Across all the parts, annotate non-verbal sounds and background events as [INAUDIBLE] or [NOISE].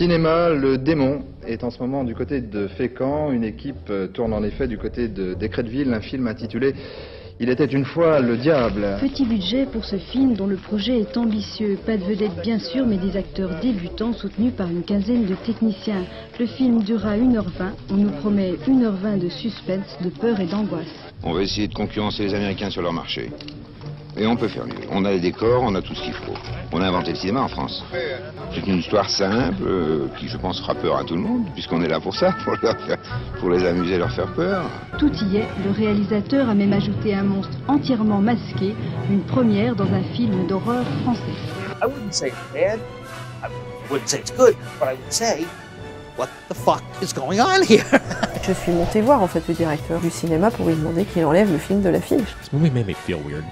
Cinéma, le démon est en ce moment du côté de Fécamp. Une équipe tourne en effet du côté de d'Écretteville, un film intitulé Il était une fois le diable. Petit budget pour ce film dont le projet est ambitieux. Pas de vedette bien sûr, mais des acteurs débutants soutenus par une quinzaine de techniciens. Le film durera 1h20. On nous promet 1h20 de suspense, de peur et d'angoisse. On va essayer de concurrencer les Américains sur leur marché. Et on peut faire mieux. On a les décors, on a tout ce qu'il faut. On a inventé le cinéma en France. C'est une histoire simple, euh, qui je pense fera peur à tout le monde, puisqu'on est là pour ça, [LAUGHS] pour, leur faire- pour les amuser, leur faire peur. Tout y est. Le réalisateur a même ajouté un monstre entièrement masqué. Une première dans un film d'horreur français. I wouldn't say it's bad. I wouldn't say it's good, but I would say, what the fuck is going on here? [LAUGHS] Je suis montée voir en fait le directeur du cinéma pour lui demander qu'il enlève le film de l'affiche. This movie made me feel weird.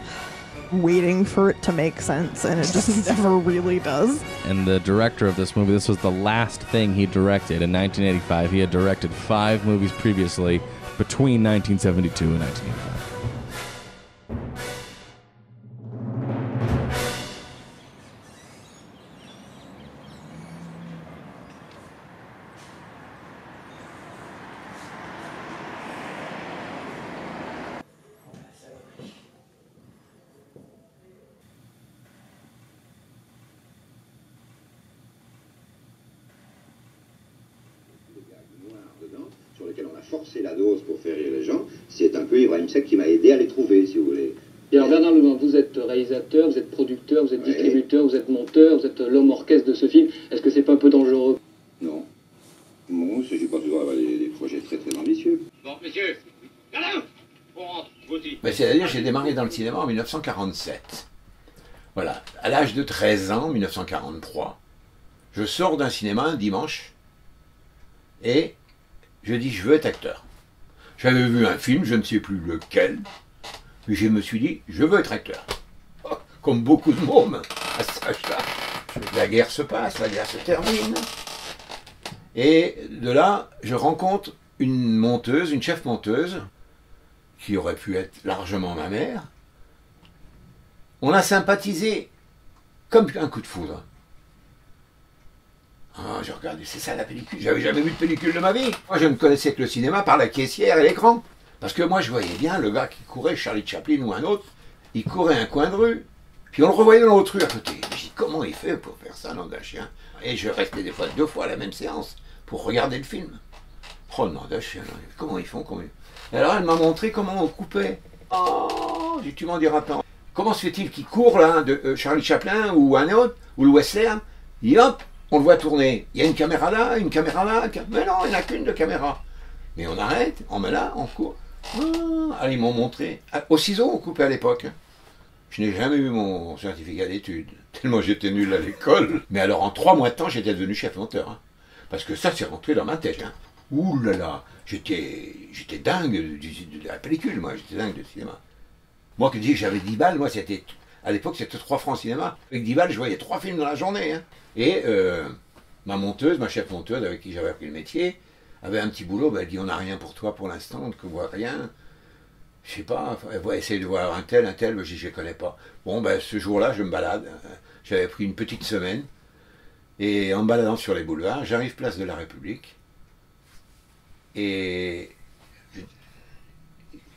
Waiting for it to make sense, and it just [LAUGHS] never really does. And the director of this movie, this was the last thing he directed in 1985. He had directed five movies previously between 1972 and 1985. Lequel on a forcé la dose pour faire rire les gens, c'est un peu Ibrahim Seck qui m'a aidé à les trouver, si vous voulez. Et alors Bernard Leblanc, vous êtes réalisateur, vous êtes producteur, vous êtes Ouais. distributeur, vous êtes monteur, vous êtes l'homme orchestre de ce film. Est-ce que c'est pas un peu dangereux? Non. Bon, je pas toujours avoir des, des projets très très ambitieux. Bon, messieurs, Alain On rentre, vous aussi. C'est-à-dire j'ai démarré dans le cinéma en 1947. Voilà, à l'âge de 13 ans, 1943, je sors d'un cinéma un dimanche et je dis je veux être acteur. J'avais vu un film, je ne sais plus lequel, mais je me suis dit je veux être acteur. Oh, Comme beaucoup de mômes. La guerre se passe, la guerre se termine. Et de là, je rencontre une monteuse, une chef monteuse, qui aurait pu être largement ma mère. On a sympathisé comme un coup de foudre. Ah, j'ai regardé, c'est ça la pellicule. J'avais jamais vu de pellicule de ma vie. Moi, je ne connaissais que le cinéma par la caissière et l'écran. Parce que moi, je voyais bien le gars qui courait, Charlie Chaplin ou un autre, il courait un coin de rue, puis on le revoyait dans l'autre rue à côté. Je dis, comment il fait pour faire ça, nom d'un chien? Et je restais des fois deux fois à la même séance pour regarder le film. Oh, nom d'un chien, comment ils font comment Et alors, elle m'a montré comment on coupait. Oh, tu m'en diras pas. Comment se fait-il qu'il court là, de euh, Charlie Chaplin ou un autre, ou le western? Et hop, on le voit tourner. Il y a une caméra là, une caméra là. Mais non, il n'y en a qu'une de caméra. Mais on arrête, on met là, on court. Ah, allez, ils m'ont montré. Ah, Au ciseau, on coupait à l'époque. Je n'ai jamais eu mon certificat d'études, [LAUGHS] tellement j'étais nul à l'école. Mais alors, en trois mois de temps, j'étais devenu chef monteur. hein. Parce que ça, c'est rentré dans ma tête. Hein. Ouh là là, j'étais, j'étais dingue de la pellicule, moi, j'étais dingue de cinéma. Moi, qui dis que j'avais 10 balles, moi, c'était. À l'époque, c'était 3 francs cinéma. Avec 10 balles, je voyais 3 films dans la journée. hein. Et euh, ma monteuse, ma chef monteuse, avec qui j'avais appris le métier, avait un petit boulot. Ben, elle dit On n'a rien pour toi pour l'instant, on ne voit rien. Je sais pas, elle va essayer de voir un tel, un tel, ben, je dis Je ne connais pas. Bon, ben, ce jour-là, je me balade. J'avais pris une petite semaine. Et en me baladant sur les boulevards, j'arrive place de la République. Et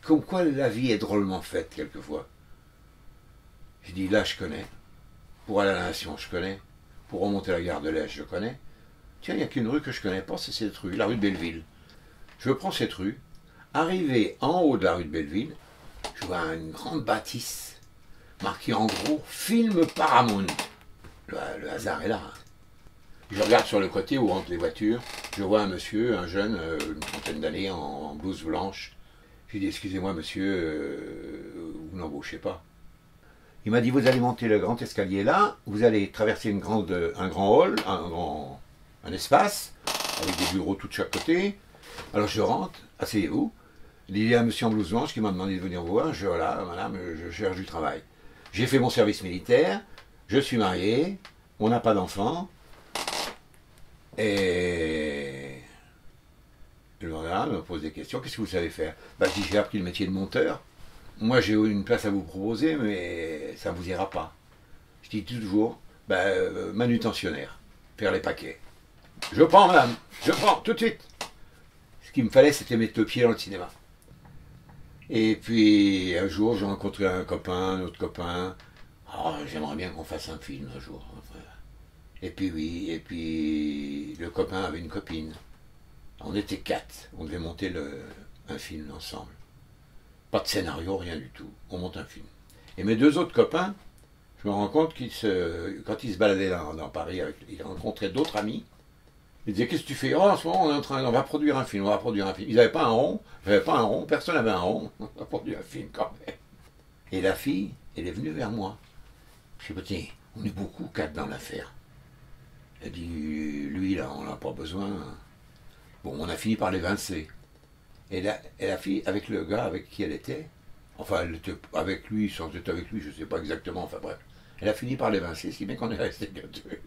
comme quoi la vie est drôlement faite quelquefois. Je dis là je connais. Pour aller à la Nation je connais. Pour remonter la gare de l'Est je connais. Tiens, il n'y a qu'une rue que je connais pas, c'est cette rue, la rue de Belleville. Je prends cette rue. Arrivé en haut de la rue de Belleville, je vois une grande bâtisse marquée en gros Film Paramount. Le, hasard est là. hein. Je regarde sur le côté où rentrent les voitures. Je vois un monsieur, un jeune, euh, une trentaine d'années, en, blouse blanche. Je dis, excusez-moi monsieur, euh, vous n'embauchez pas. Il m'a dit, vous allez monter le grand escalier là, vous allez traverser un grand hall, un grand un espace, avec des bureaux tout de chaque côté. Alors je rentre, asseyez-vous. Il y a un monsieur en blouse qui m'a demandé de venir vous voir. Je voilà, madame, je cherche du travail. J'ai fait mon service militaire, je suis marié, on n'a pas d'enfant. Et le me pose des questions. Qu'est-ce que vous savez faire? Bah, j'ai appris le métier de monteur. Moi j'ai une place à vous proposer, mais ça ne vous ira pas. Je dis toujours euh, manutentionnaire, faire les paquets. Je prends, madame. Je prends, tout de suite. Ce qu'il me fallait, c'était mettre le pied dans le cinéma. Et puis, un jour, j'ai rencontré un copain, un autre copain. Oh, j'aimerais bien qu'on fasse un film un jour. Et puis oui, et puis le copain avait une copine. On était quatre. On devait monter un film ensemble. Pas de scénario, rien du tout. On monte un film. Et mes deux autres copains, je me rends compte qu'ils se, quand ils se baladaient dans, Paris, ils rencontraient d'autres amis. Ils disaient Qu'est-ce que tu fais? Oh, en ce moment, on est en train, on va produire un film, on va produire un film. Ils n'avaient pas un rond, j'avais pas un rond, personne n'avait un rond. [LAUGHS] On va produire un film quand même. Et la fille, elle est venue vers moi. Je dis Tiens, on est beaucoup quatre dans l'affaire. Elle dit Lui, là, on n'a pas besoin. Bon, on a fini par l'évincer. Et la, et la avec le gars avec qui elle était, enfin, elle était avec lui, sans être avec lui, je ne sais pas exactement, enfin bref, elle a fini par l'évincer, ce qui fait qu'on est resté que deux.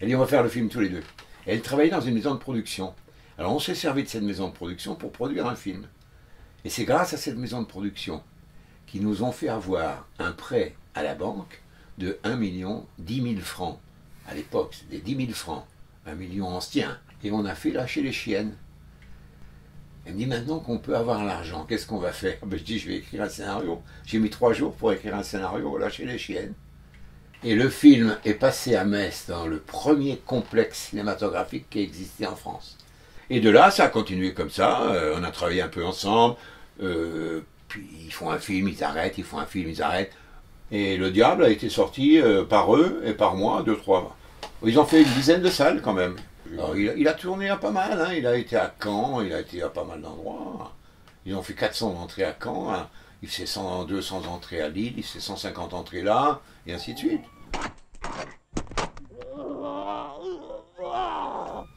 Elle dit On va faire le film tous les deux. Et elle travaillait dans une maison de production. Alors on s'est servi de cette maison de production pour produire un film. Et c'est grâce à cette maison de production qu'ils nous ont fait avoir un prêt à la banque de 1 million 10 000 francs. À l'époque, c'était 10 000 francs. 1 million ancien. Et on a fait lâcher les chiennes. Elle me dit maintenant qu'on peut avoir l'argent, qu'est-ce qu'on va faire? Ben, Je dis je vais écrire un scénario. J'ai mis trois jours pour écrire un scénario, lâcher les chiennes. Et le film est passé à Metz dans le premier complexe cinématographique qui existait en France. Et de là, ça a continué comme ça. Euh, on a travaillé un peu ensemble. Euh, puis ils font un film, ils arrêtent, ils font un film, ils arrêtent. Et Le Diable a été sorti euh, par eux et par moi, deux, trois. Ils ont fait une dizaine de salles quand même. Il, a tourné à pas mal. Hein. Il a été à Caen, il a été à pas mal d'endroits. Ils ont fait 400 entrées à Caen. Hein. Il fait 100, 200 entrées à Lille, il fait 150 entrées là, et ainsi de suite.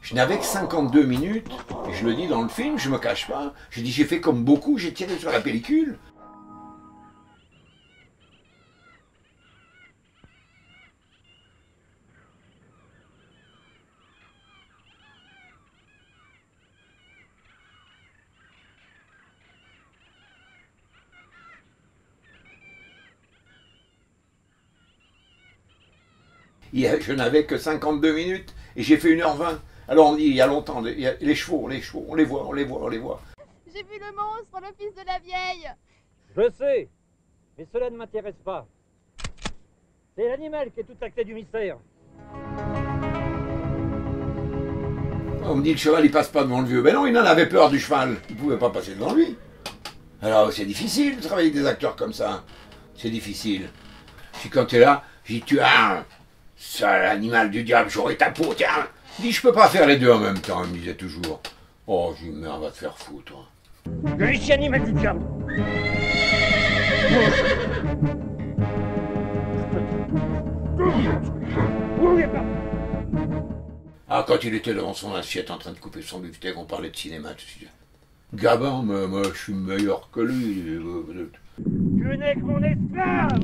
Je n'avais que 52 minutes, et je le dis dans le film, je me cache pas. Je dis j'ai fait comme beaucoup, j'ai tiré sur la pellicule. Je n'avais que 52 minutes et j'ai fait 1h20. Alors on dit, il y a longtemps, il y a les chevaux, les chevaux, on les voit, on les voit, on les voit. J'ai vu le monstre, le fils de la vieille. Je sais, mais cela ne m'intéresse pas. C'est l'animal qui est toute la clé du mystère. On me dit le cheval il passe pas devant le vieux. Ben non, il en avait peur du cheval. Il pouvait pas passer devant lui. Alors c'est difficile de travailler avec des acteurs comme ça. C'est difficile. Si quand tu es là, je dis tu as Sale animal du diable, j'aurai ta peau, tiens Dis, je peux pas faire les deux en même temps, il me disait toujours. Oh, j'ai merde, va te faire foutre. Ici, animal du diable Ah, quand il était devant son assiette en train de couper son beefsteak, on parlait de cinéma tout de suite. Gabin, mais moi, je suis meilleur que lui. Tu n'es que mon esclave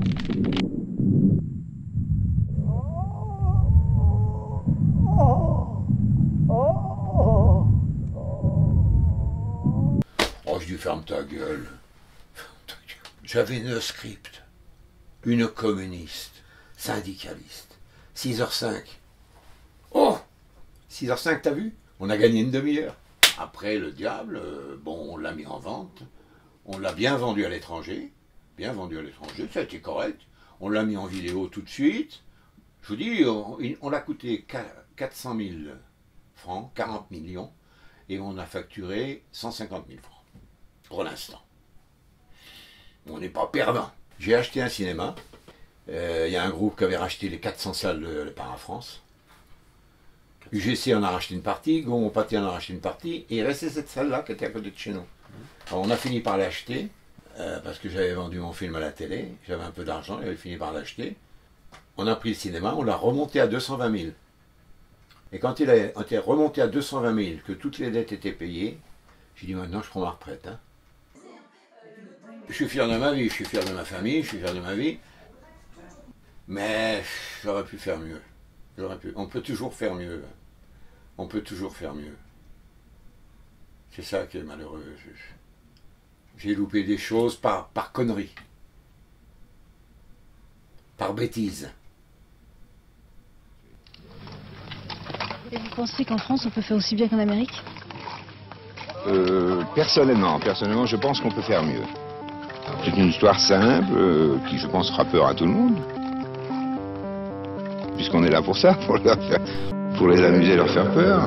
Oh, je dis ferme ta gueule. J'avais une script, une communiste, syndicaliste. 6h05. Oh 6h05, t'as vu? On a gagné une demi-heure. Après, le diable, euh, bon, on l'a mis en vente. On l'a bien vendu à l'étranger. Bien vendu à l'étranger, ça a été correct. On l'a mis en vidéo tout de suite. Je vous dis, on, on l'a coûté 400 000 francs, 40 millions, et on a facturé 150 000 francs, pour l'instant. On n'est pas perdant. J'ai acheté un cinéma. Euh, il y a un groupe qui avait racheté les 400 salles de, de Parafrance. UGC en a racheté une partie, Gaumont Pâté en a racheté une partie, et il restait cette salle-là qui était à côté de chez nous. Alors on a fini par l'acheter, euh, parce que j'avais vendu mon film à la télé, j'avais un peu d'argent, j'avais fini par l'acheter. On a pris le cinéma, on l'a remonté à 220 000. Et quand il a été remonté à 220 000, que toutes les dettes étaient payées, j'ai dit maintenant je prends ma retraite. Hein. Je suis fier de ma vie, je suis fier de ma famille, je suis fier de ma vie. Mais j'aurais pu faire mieux. Pu. On peut toujours faire mieux. On peut toujours faire mieux. C'est ça qui est malheureux. J'ai loupé des choses par, par connerie. Par bêtise. Et vous pensez qu'en France, on peut faire aussi bien qu'en Amérique? Euh, personnellement, personnellement, je pense qu'on peut faire mieux. C'est une histoire simple, euh, qui, je pense, fera peur à tout le monde. Puisqu'on est là pour ça, [LAUGHS] pour, les amuser, leur faire peur.